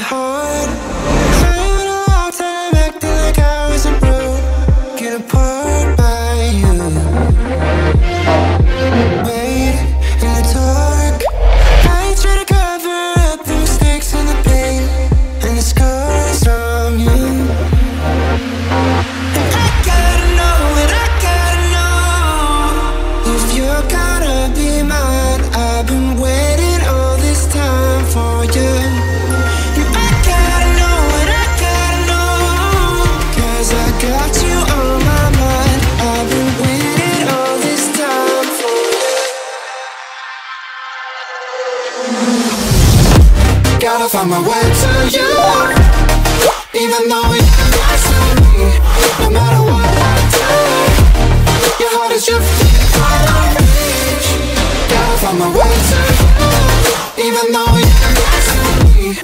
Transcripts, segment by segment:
heart. gotta find my way to you. Even though you're to me No matter what I do Your heart is drifting out of reach Gotta find my way to you. Even though you're to me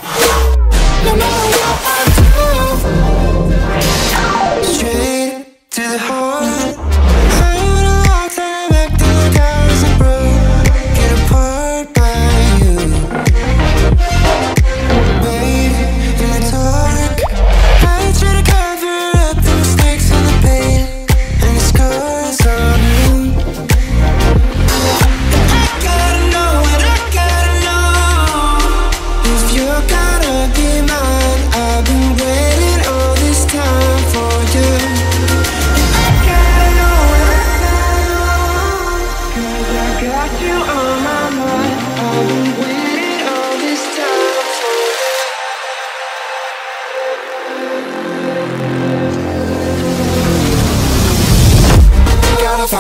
No matter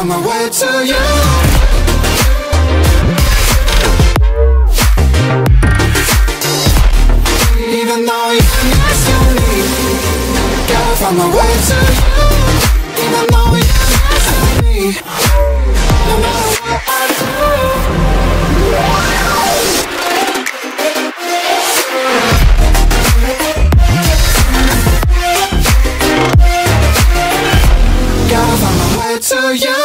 on my way to you. Even though you mess with me Gotta find my way to you. Even though you mess with me No matter what I do. Gotta find my way to you.